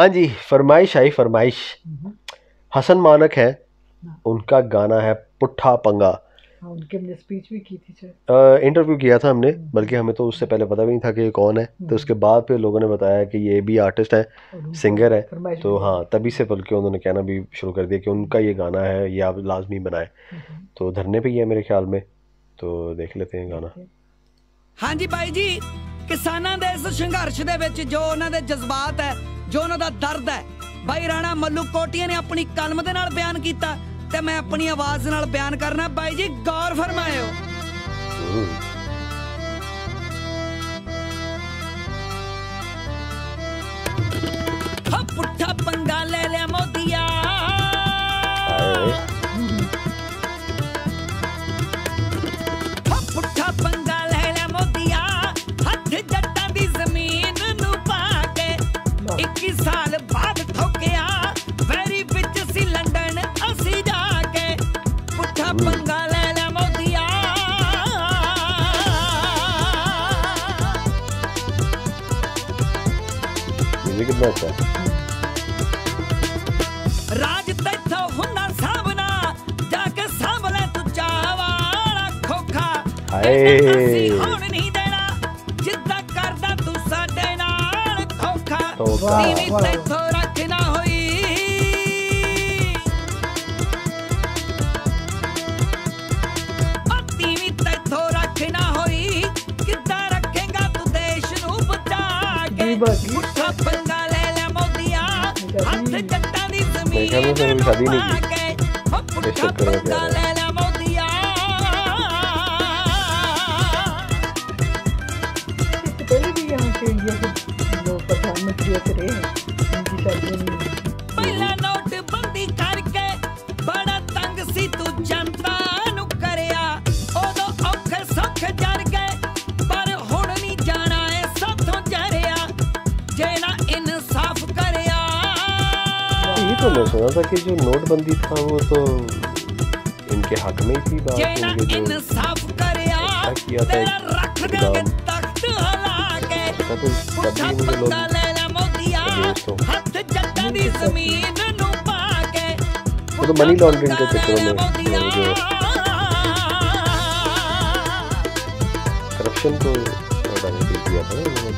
हाँ जी फरमाइश आई फरमाइश। हम्म। हसन मानक है हाँ। उनका गाना है पुट्ठा पंगा। हाँ, उनके हमने स्पीच भी की थी इंटरव्यू किया था हमने हम्म। बल्कि हमें तो उससे पहले पता भी नहीं था कि ये कौन है। तो हम्म। उसके बाद फिर लोगों ने बताया कि ये भी आर्टिस्ट है सिंगर है। तो हाँ तभी से बल्कि उन्होंने कहना भी शुरू कर दिया कि उनका ये गाना है ये आप लाजमी बनाए। तो धरने पर ही है मेरे ख्याल में। तो देख लेते हैं गाना। हाँ। जी भाई जी किसानों के इस संघर्ष के जो उन्होंने जज्बात है ਜੋ ਉਹਨਾਂ ਦਾ ਦਰਦ ਹੈ। ਬਾਈ ਰਾਣਾ ਮੱਲੂ ਕੋਟੀਆ ਨੇ ਆਪਣੀ ਕਲਮ ਦੇ ਨਾਲ ਬਿਆਨ ਕੀਤਾ ਤੇ ਮੈਂ ਆਪਣੀ ਆਵਾਜ਼ ਨਾਲ ਬਿਆਨ ਕਰਨਾ। ਬਾਈ ਜੀ, ਗੌਰ ਫਰਮਾਇਓ। जी कितना अच्छा राज तैथा खोखा हाय। होने नहीं रखना तो होई। रखेगा तू देश भी नहीं के प्रधानमंत्री होते उनकी शादियाँ तो मैं सुना था कि जो नोटबंदी था वो तो इनके हक में ही थी बात इनके जो किया था एक इकदाम तो तभी मुझे लोग तो तो मनी लॉन्ड्रिंग के चक्कर में जो तो तो तो करप्शन को बढ़ाने के लिए किया था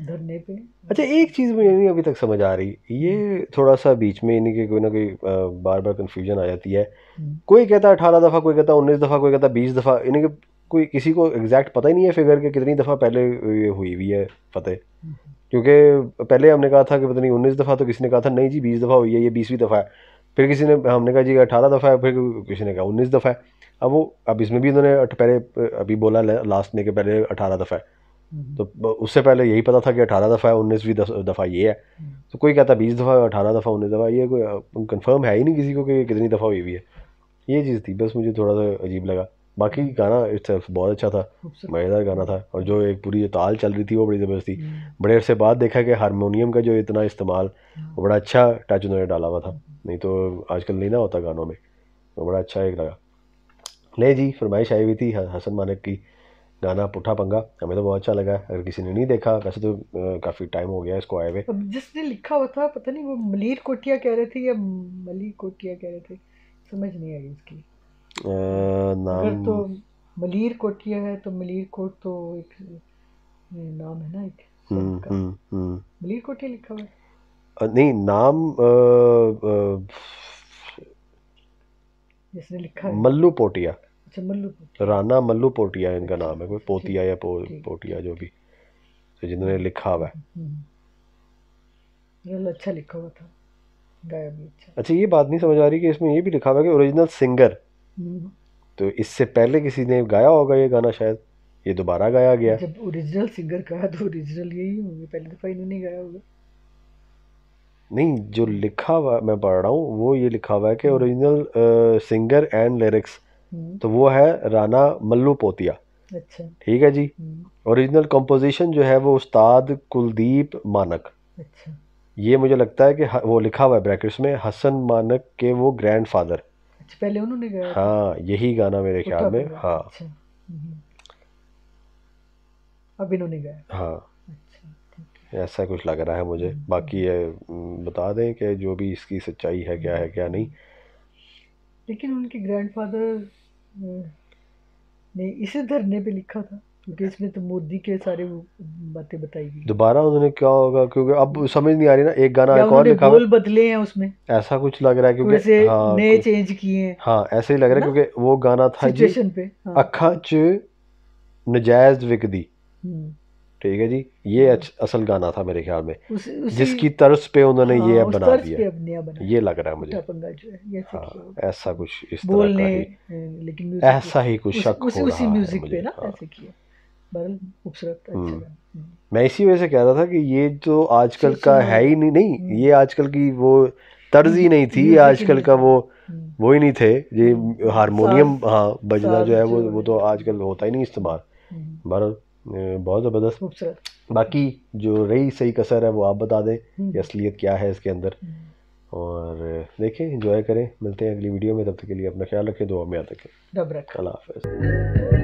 धरने पे। अच्छा एक चीज़ मुझे नहीं अभी तक समझ आ रही। ये थोड़ा सा बीच में इन्हीं के कोई ना कोई बार बार कंफ्यूजन आ जाती है। हम्म। कोई कहता है अठारह दफ़ा कोई कहता है उन्नीस दफ़ा कोई कहता है बीस दफ़ा। इन्हीं के कोई किसी को एग्जैक्ट पता ही नहीं है फिगर के कितनी दफ़ा पहले ये हुई हुई है फतेह क्योंकि पहले हमने कहा था कि पता नहीं उन्नीस दफ़ा तो किसी ने कहा था नहीं जी बीस दफ़ा हुई है ये बीसवीं दफ़ा है। फिर किसी ने हमने कहा जी अठारह दफ़ा है। फिर किसी ने कहा उन्नीस दफ़ा है। अब वो अब इसमें भी उन्होंने पहले अभी बोला लास्ट में कि पहले अठारह दफ़ा है। हम्म, तो उससे पहले यही पता था कि अठारह दफ़ा है उन्नीसवीं दफ़ा ये है। तो कोई कहता बीस दफ़ा अठारह दफ़ा उन्नीस दफ़ा ये कोई कंफर्म है ही नहीं किसी को कि कितनी दफ़ा हुई हुई है। ये चीज़ थी बस मुझे थोड़ा सा अजीब लगा। बाकी गाना इट्स बहुत अच्छा था मज़ेदार गाना था और जो एक पूरी जो ताल चल रही थी वो बड़ी ज़बरदस्त थी। हम्म, बड़े अरसे बाद देखा कि हारमोनियम का जो इतना इस्तेमाल वो बड़ा अच्छा टच उन्होंने डाला हुआ था। नहीं तो आजकल नहीं ना होता गानों में तो बड़ा अच्छा एक लगा। ले जी फरमाइश आई हुई थी हसन मानक की। गाना पुठा पंगा। हमें तो बहुत अच्छा लगा। अगर किसी ने नहीं देखा वैसे तो काफ़ी टाइम हो गया इसको आए हुए। जिसने लिखा हुआ था पता नहीं वो मलीर कोटिया कह रहे थे या मली कोटिया कह रहे थे। समझ नहीं आई उसकी। अ, अगर तो नाम मलीर कोटिया है तो मलीर कोट तो एक नाम है ना एक हम्म, संत का। हम्म, हम्म। मलीर कोटिया लिखा हुआ है। नहीं नाम अ, अ, जिसने लिखा है। मल्लू पोटिया। अच्छा मल्लू राना मल्लू पोटिया इनका नाम है कोई पोतिया या पो, पोटिया जो भी। तो जिन्होंने लिखा हुआ है। हम्म। अच्छा लिखा हुआ था। गाया भी अच्छा। अच्छा ये बात नहीं समझ आ रही कि इसमें ये भी लिखा हुआ है कि ओरिजिनल सिंगर हम्म। तो इससे पहले किसी ने गाया होगा ये गाना शायद? ये दोबारा गाया गया। जब ओरिजिनल सिंगर कहा तो ओरिजिनल यही होंगे। पहली दफ़ा इन्होंने गाया होगा। नहीं जो लिखा हुआ मैं पढ़ रहा हूँ वो ये लिखा हुआ है कि original singer and lyrics hmm, तो वो है राना मल्लू पोतिया। अच्छा। ठीक है जी? हम्म, ओरिजिनल कंपोजिशन जो है वो उस्ताद कुलदीप मानक। अच्छा। ये मुझे लगता है कि वो लिखा हुआ है ब्रैकेट्स में हसन मानक के वो ग्रैंडफादर अच्छा पहले उन्होंने गाया हाँ यही गाना मेरे ख्याल में हाँ। अच्छा। हम्म। अब इन्होंने गाया। हाँ। अच्छा ऐसा कुछ लग रहा है मुझे। बाकी ये बता दें कि जो भी इसकी सच्चाई है क्या है क्या नहीं। लेकिन उनके ग्रैंडफादर ने इसे धरने पे लिखा था क्योंकि इसमें तो मोदी के सारे वो बातें बताई गई दोबारा उन्होंने क्या होगा क्योंकि अब समझ नहीं आ रही ना एक गाना एक और लिखा बोल बदले हैं उसमें। ऐसा कुछ लग रहा है क्योंकि हाँ नए चेंज किए हैं। हाँ ऐसे ही लग रहा है क्योंकि वो गाना था सिचुएशन पे हाँ। अखा च नजायज विकदी। हम्म। ठीक है जी ये असल गाना था मेरे ख्याल में उस, उसी जिसकी तर्ज पे उन्होंने ये हाँ, अब बना दिया ये लग रहा है मुझे है ये ऐसे कुछ इस तरह का ही लेकिन ऐसा ही कुछ शक उसी हो उसी रहा म्यूज़िक पे ना हाँ। ऐसे किया खूबसूरत अच्छा हम्म। हम्म। मैं इसी वजह से कह रहा था कि ये जो आजकल का है ही नहीं नहीं हम्म। ये आजकल की वो तर्ज ही नहीं थी आजकल का वो हम्म। वो ही नहीं थे ये हम्म। हारमोनियम हाँ बजना जो है वो वो तो आजकल होता ही नहीं इस्तेमाल हम्म। बहरहाल बहुत ज़बरदस्त। खूबसूरत। बाकी जो रही सही कसर है वो आप बता दें हम्म। कि असलियत क्या है इसके अंदर। हम्म। और देखें इंजॉय करें। मिलते हैं अगली वीडियो में तब तक के लिए अपना ख्याल रखें दुआ में याद रखें। अल्लाह हाफ़िज़।